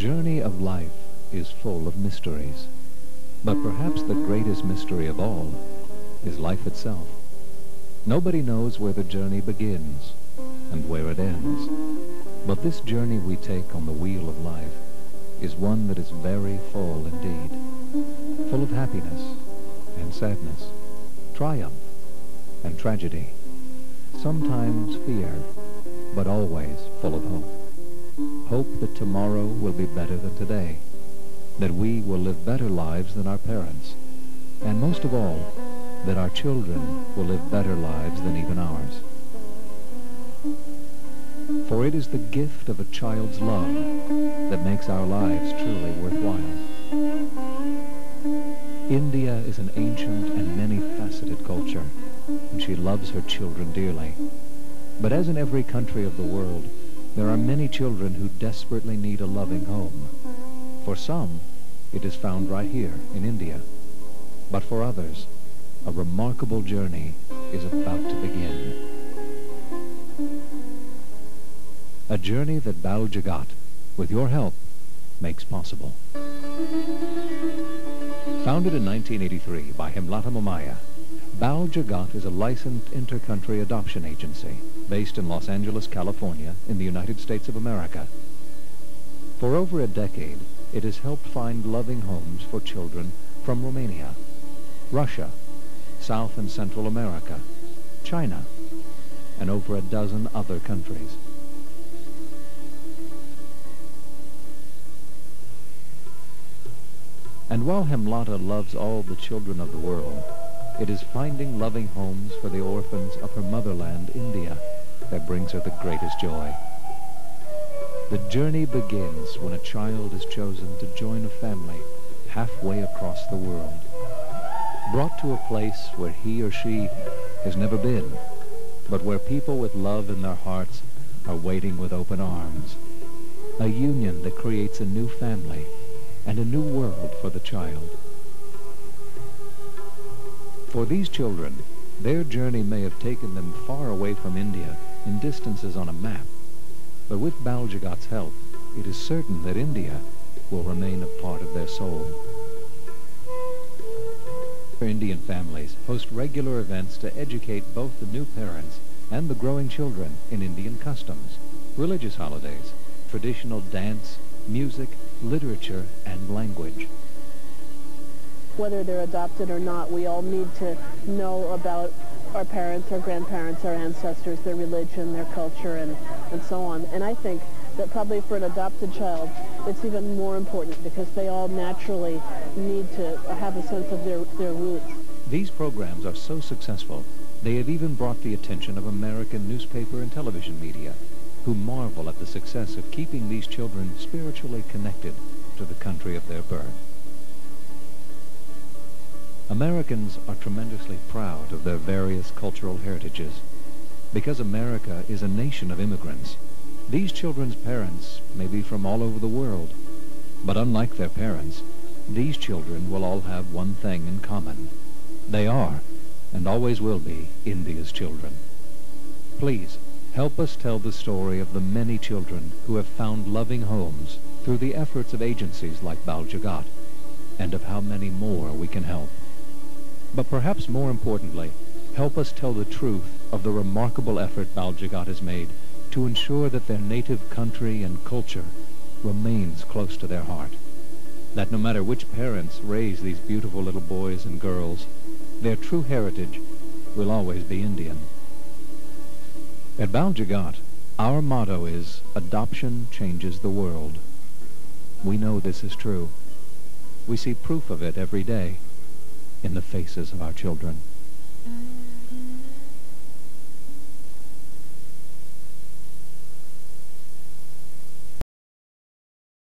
journey of life is full of mysteries. But perhaps the greatest mystery of all is life itself. Nobody knows where the journey begins and where it ends. But this journey we take on the wheel of life is one that is very full indeed, full of happiness and sadness, triumph and tragedy, sometimes fear, but always full of hope. Hope that tomorrow will be better than today, that we will live better lives than our parents, and most of all, that our children will live better lives than even ours. For it is the gift of a child's love that makes our lives truly worthwhile. India is an ancient and many-faceted culture, and she loves her children dearly. But as in every country of the world, there are many children who desperately need a loving home. For some, it is found right here in India. But for others, a remarkable journey is about to begin. A journey that Bal Jagat, with your help, makes possible. Founded in 1983 by Hemlata Momaya, Bal Jagat is a licensed intercountry adoption agency based in Los Angeles, California, in the United States of America. For over a decade, it has helped find loving homes for children from Romania, Russia, South and Central America, China, and over a dozen other countries. And while Hemlata loves all the children of the world, it is finding loving homes for the orphans of her motherland, India, that brings her the greatest joy. The journey begins when a child is chosen to join a family halfway across the world, brought to a place where he or she has never been, but where people with love in their hearts are waiting with open arms. A union that creates a new family and a new world for the child. For these children, their journey may have taken them far away from India in distances on a map, but with Bal Jagat's help, it is certain that India will remain a part of their soul. Indian families host regular events to educate both the new parents and the growing children in Indian customs, religious holidays, traditional dance, music, literature, and language. Whether they're adopted or not, we all need to know about our parents, our grandparents, our ancestors, their religion, their culture, and, and so on. And I think that probably for an adopted child, it's even more important because they all naturally need to have a sense of their, their roots. These programs are so successful, they have even brought the attention of American newspaper and television media, who marvel at the success of keeping these children spiritually connected to the country of their birth. Americans are tremendously proud of their various cultural heritages. Because America is a nation of immigrants, these children's parents may be from all over the world. But unlike their parents, these children will all have one thing in common. They are, and always will be, India's children. Please, help us tell the story of the many children who have found loving homes through the efforts of agencies like Bal Jagat, and of how many more we can help. But perhaps more importantly, help us tell the truth of the remarkable effort Bal Jagat has made to ensure that their native country and culture remains close to their heart. That no matter which parents raise these beautiful little boys and girls, their true heritage will always be Indian. At Bal Jagat, our motto is, adoption changes the world. We know this is true. We see proof of it every day in the faces of our children.